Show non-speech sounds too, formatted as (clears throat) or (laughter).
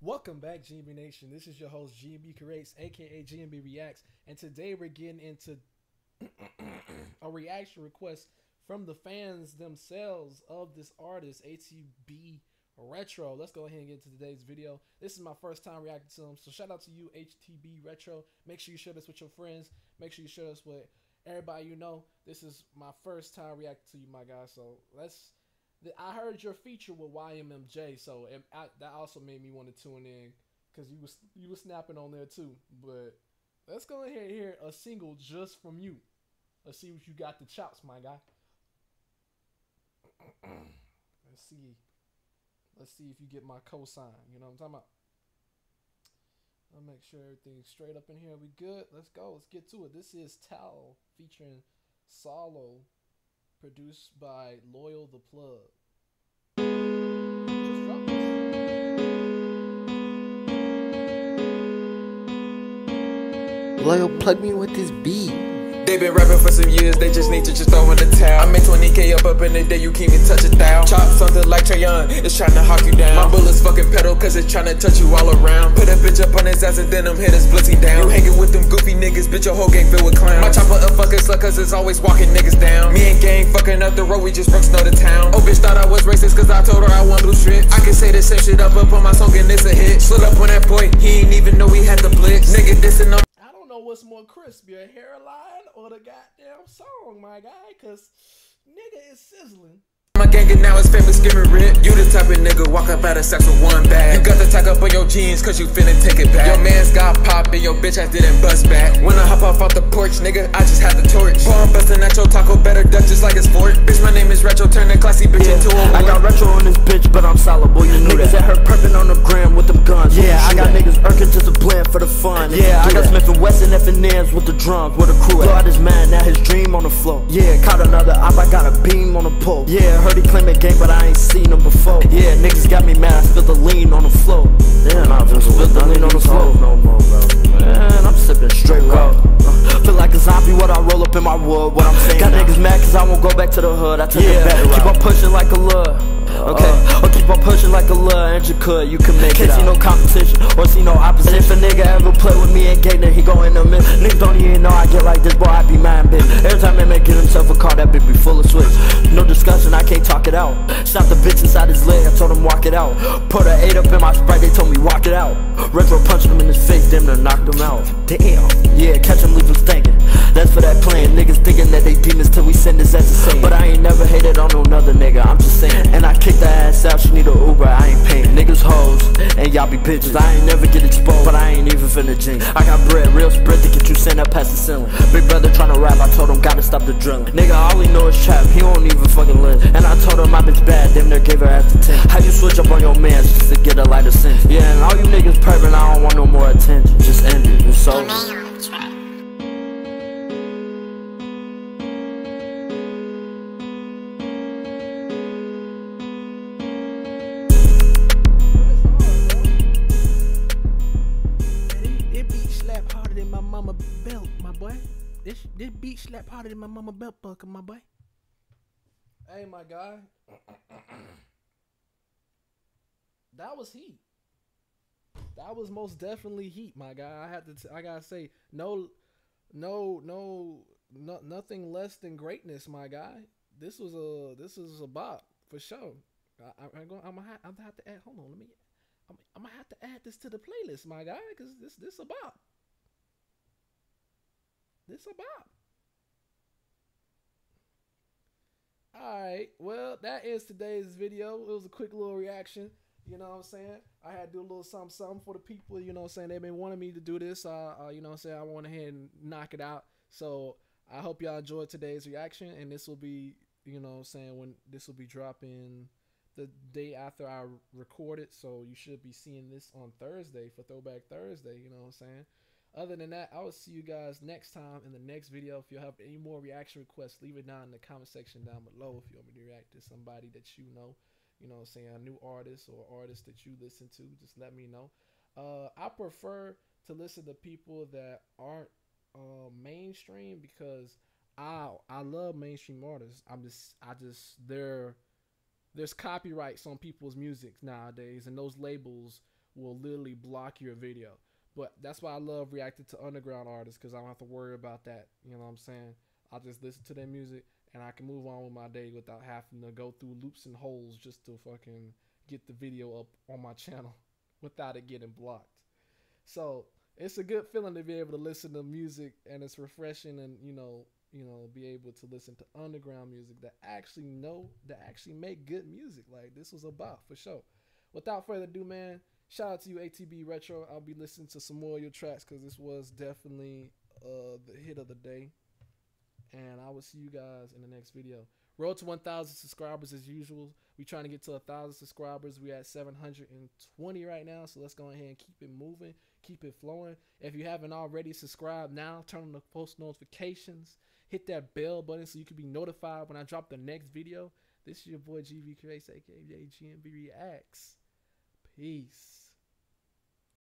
Welcome back, GMB Nation. This is your host, GMB Creates, aka GMB Reacts, and today we're getting into (clears throat) a reaction request from the fans themselves of this artist, ATB Retro. Let's go ahead and get into today's video. This is my first time reacting to him, so shout out to you, ATB Retro. Make sure you share this with your friends. Make sure you share this with everybody you know. This is my first time reacting to you, my guy. So let's I heard your feature with YMMJ, so it, I, that also made me want to tune in because you was you was snapping on there too. But let's go ahead and hear a single just from you. Let's see what you got the chops, my guy. (clears throat) let's see. Let's see if you get my cosign. You know what I'm talking about. I'll make sure everything's straight up in here. We good? Let's go. Let's get to it. This is Towel featuring Solo produced by Loyal the Plug. Loyal, plug me with this beat. They been rapping for some years, they just need to just throw in the towel. I made 20k up up in the day, you can't even touch a thou. Chop something like Trayon, it's trying to hawk you down. My bullets fucking pedal, cause it's trying to touch you all around. Put a bitch up on his ass and then them hitters blitzing down. You hanging with them goofy niggas, bitch, your whole gang filled with clowns. My chopper a fucking slut, cause it's always walking niggas down. Me and gang fucking up the road, we just broke snow to town. Oh, bitch thought I was racist, cause I told her I want blue shit. I can say the same shit up up on my song and it's a hit. Slid up on that boy, he ain't even know we had the blitz. Nigga dissing on I don't know what's more crisp, your hairline or the goddamn song, my guy, because nigga is sizzling. My gang and now it's famous skimming rent. You the type of nigga walk up out of sex with one bag. You got the tuck up on your jeans cause you finna take it back. Your man's got pop and your bitch ass didn't bust back. When I hop off off the porch, nigga, I just had the torch. Boy, I'm busting like it's sport. Bitch, my name is Retro, turn a classy bitch yeah. into a I got Retro on this bitch, but I'm solid, boy, you knew niggas that. at her prepping on the gram with them guns. Yeah, I got niggas irking just a plan for the fun. Yeah, I got Smith and Wesson F and N's with the drums, with the crew. Blow out his man, now his dream on the floor. Yeah, caught another op, I got a beam on the pole. Yeah, heard he claiming game, but I ain't seen him before. Yeah, niggas got me mad, I spilled the lean on the floor. Back to the hood. I took yeah, it back. Keep on pushing like a lure. Okay, uh, or keep on pushing like a little and you could, you can make Can't it see no competition or see no opposition. If a nigga ever play with me and Gator, he go in the middle Niggas don't even know I get like this, boy, I be mine, bitch. Every time man get himself a car, that bitch be full of switch. No discussion, I can't talk it out. Stop the bitch inside his leg, I told him walk it out. Put a 8 up in my sprite, they told me walk it out. Retro punched him in his face, damn near knocked him out. Damn, yeah, catch him, leave him thinking That's for that plan, niggas thinking that they demons till we send his ass to But I ain't never hated on no another nigga, I'm just saying. And I kick the ass out, she need a Uber, I ain't paying. Niggas hoes, and y'all be bitches. I ain't never get exposed, but I ain't even finna jinx I got bread, real spread to get you sent up past the ceiling. Big brother tryna rap, I told him gotta stop the drilling. Nigga, all he know is trap, he won't even fucking live And I told him my bitch bad, damn near gave her ass to 10 How you switch up on your man just to get a lighter sense Yeah, and all you niggas pervin', I don't want no more attention. Just end it, it's over This this beat slap harder than my mama belt buckle, my boy. Hey, my guy. that was heat. That was most definitely heat, my guy. I had to. T- I gotta say, no, no, no, no, nothing less than greatness, my guy. This was a. This is a bop for sure. I, I. I'm gonna, I'm gonna have to add. Hold on, let me. I'm, I'm gonna have to add this to the playlist, my guy, because this this a bop. This about. Alright, well, that is today's video. It was a quick little reaction. You know what I'm saying? I had to do a little something, something for the people. You know what I'm saying? They've been wanting me to do this. Uh, uh, you know what I'm saying? I went ahead and knock it out. So I hope y'all enjoyed today's reaction. And this will be, you know what I'm saying, when this will be dropping the day after I record it. So you should be seeing this on Thursday for Throwback Thursday. You know what I'm saying? Other than that, I will see you guys next time in the next video. If you have any more reaction requests, leave it down in the comment section down below. If you want me to react to somebody that you know, you know, saying a new artist or artist that you listen to, just let me know. Uh, I prefer to listen to people that aren't uh, mainstream because I I love mainstream artists. I'm just I just there there's copyrights on people's music nowadays, and those labels will literally block your video. But that's why I love reacting to underground artists because I don't have to worry about that. You know what I'm saying? I'll just listen to their music and I can move on with my day without having to go through loops and holes just to fucking get the video up on my (laughs) channel without it getting blocked. So it's a good feeling to be able to listen to music and it's refreshing and you know you know be able to listen to underground music that actually know that actually make good music like this was about for sure without further ado man shout out to you atb retro. I'll be listening to some more of your tracks because this was definitely uh the hit of the day. And i will see you guys in the next video. Road to 1000 subscribers as usual. We trying to get to thousand subscribers. We at 720 right now so let's go ahead and keep it moving keep it flowing. If you haven't already subscribed now turn on the post notifications. Hit that bell button so you can be notified when i drop the next video. This is your boy gmb creates aka gmb reacts Peace.